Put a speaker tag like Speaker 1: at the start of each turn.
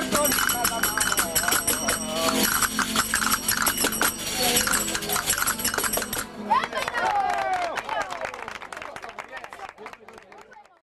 Speaker 1: por.